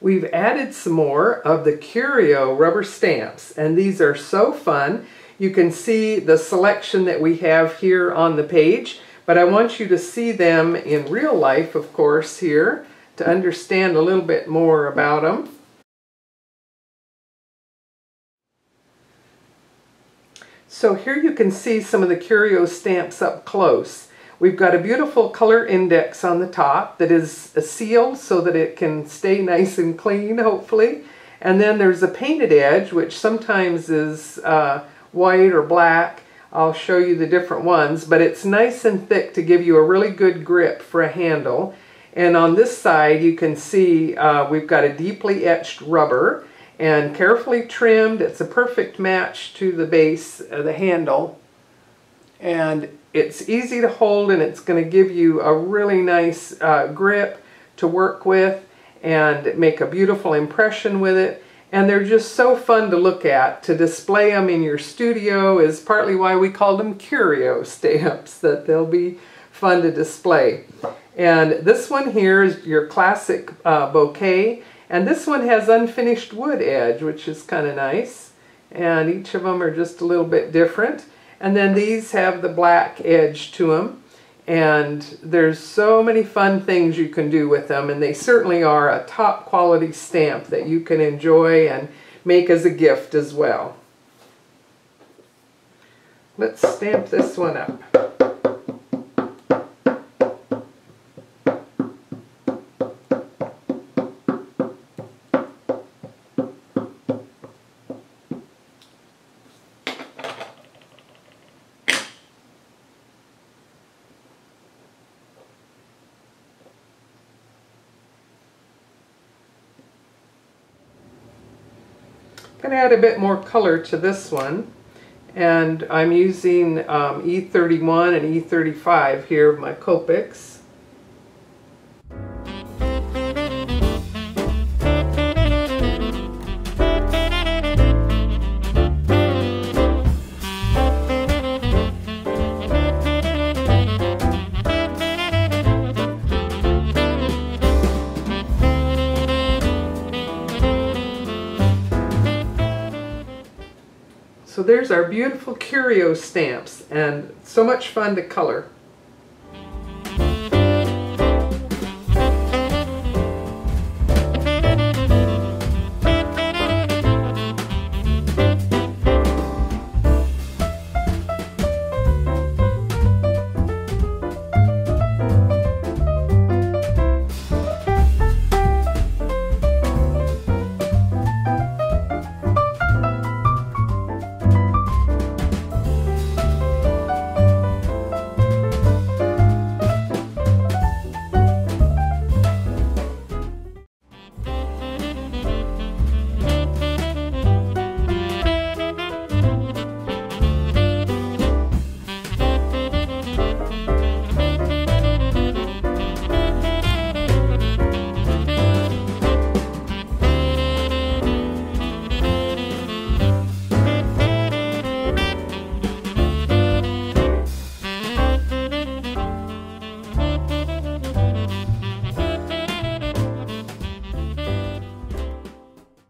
we've added some more of the Curio rubber stamps and these are so fun. You can see the selection that we have here on the page but I want you to see them in real life of course here to understand a little bit more about them. So here you can see some of the Curio stamps up close. We've got a beautiful color index on the top that is a sealed so that it can stay nice and clean, hopefully. And then there's a painted edge, which sometimes is uh, white or black. I'll show you the different ones, but it's nice and thick to give you a really good grip for a handle. And on this side, you can see uh, we've got a deeply etched rubber and carefully trimmed. It's a perfect match to the base of the handle. And it's easy to hold and it's going to give you a really nice uh, grip to work with and make a beautiful impression with it. And they're just so fun to look at. To display them in your studio is partly why we call them curio stamps, that they'll be fun to display. And this one here is your classic uh, bouquet. And this one has unfinished wood edge, which is kind of nice. And each of them are just a little bit different. And then these have the black edge to them. And there's so many fun things you can do with them. And they certainly are a top quality stamp that you can enjoy and make as a gift as well. Let's stamp this one up. Going to add a bit more color to this one and I'm using um, E31 and E35 here, my Copics. So there's our beautiful curio stamps and so much fun to color.